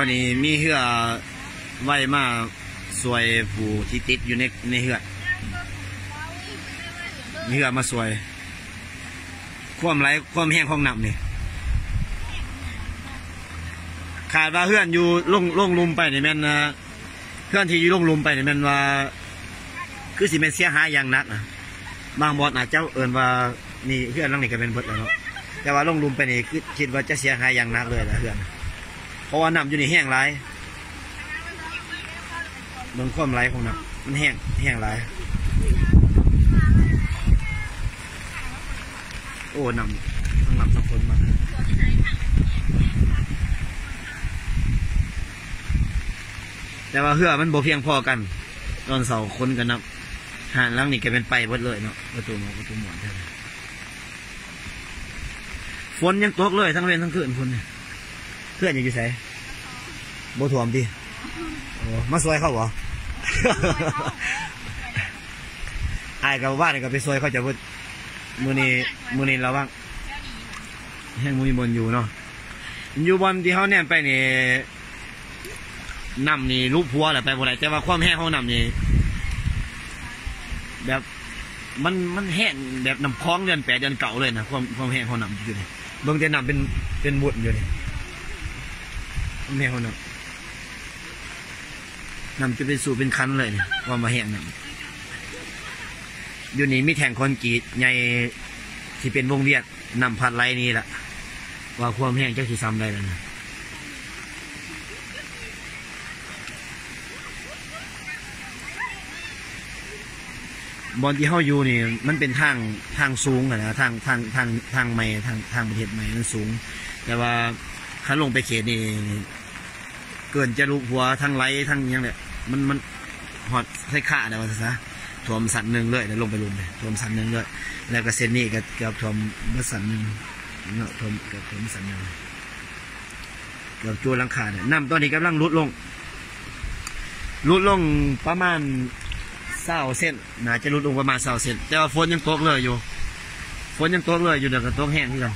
ตอนนี้มีเหือไว้มาสวยผู้ที่ติดอยู่ในในเหือมีเหือมาสวย ความไหลความแห้งของน้ำนี่ขาดว่าเพื่อนอยู่ลงลงลุมไปนี่แม่นเพื่อนที่อยู่ลงลุมไปนี่แม่นว่า คือสิเป็นเสียหายอย่างนักนะบางบอสอาจจะเอินว่านี่เพื่อนหลังนี่ก็เป็นเบิดแล้วเนาะแต่ว่าลงลุมไปนี่คือคิดว่าจะเสียหายอย่างนักเลยนะเพื่อน เพราะว่าน้ำอยู่นี่แห้งหลายเบิ่งความไหลของน้ำมันแห้งแห้งหลายโอ้นำทั้งนำทั้งคนมาแต่ว่าเหือมันบ่เพียงพอกัน ตอนเสาคนกันนับหานหลังนี่ก็เป็นไปเบิดเลยเนาะประตูหมอประตูหมอนใช่ไหมฝนยังตกเลยทั้งเว้นทั้งคืนคุณเนี่ย เพื่อนอยู่ไสบ่ถ่วมดิโอ้มาซอยเขาบ่อายกับว่านี่ก็ไปซอยเขาจะเบิดมือนี้มือนี้เราบ้างแห้งมือนี้บนอยู่เนาะอยู่บนที่เขาเนี่ยไปนี่น้ำนี่รูปพัวแหละไปบ่ได้แต่ว่าความแห้งของน้ำนี่แบบมันมันแห้งแบบน้ำคลองเดือนแปดเดือนเก่าเลยนะความความแห้งของน้ำอยู่นี่เบิ่งแต่น้ำเป็นเป็นบุดอยู่นี่ค วามแห้งของน้ำน้ำจะเป็นสูบเป็นคันเลยนี่ามาแห้งน้ำอยู่นี่มีแท่งคอนกรีตใหญ่ที่เป็นวงเวียดนำพัดไหลนี่แหละว่าความแห้งจะสิซ้ำได้แล้วนะบอลที่เข้าอยู่นี่มันเป็นทางทางสูงนะทางทางทางทางใหม่ทางทางประเทศใหม่มันสูง แต่ว่าถ้าลงไปเขตนี่ เกินจะลุกหัวทางไหลทางยังเนี่ยมันมันหอดใส่ขาเดี๋ยวว่าซะท่วมสันหนึ่งเลยแล้วลงไปลุมเลยท่วมสันหนึ่งเลยแล้วก็เซนนี่ก็เกือบท่วมเมื่อสันหนึ่งเนาะท่วมเกือบท่วมสันหนึ่งเกือบจูหลังคาเนี่ยน้ำตอนนี้กำลังลดลงลดลงประมาณเศร้าเส้นน่าจะลดลงประมาณเศร้าเส้นแต่ว่าฝนยังตกเลยอยู่ ฝนยังตกเลยอยู่เดี๋ยวก็ตกแห้งที่กัน